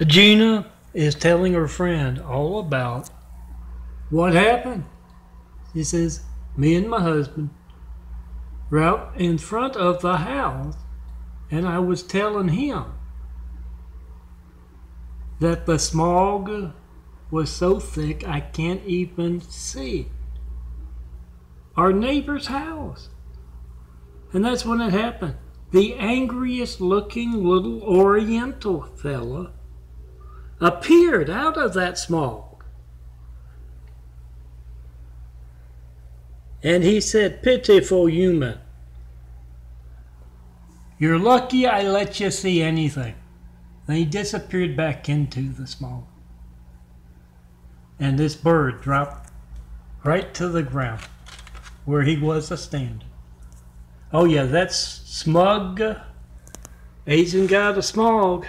Gina is telling her friend all about what happened. She says, Me and my husband were out in front of the house, and I was telling him that the smog was so thick I can't even see our neighbor's house. And that's when it happened. The angriest looking little Oriental fella appeared out of that smog. And he said, Pitiful human. You're lucky I let you see anything. Then he disappeared back into the smog. And this bird dropped right to the ground where he was a standing. Oh, yeah, that's smug. Asian guy to smog.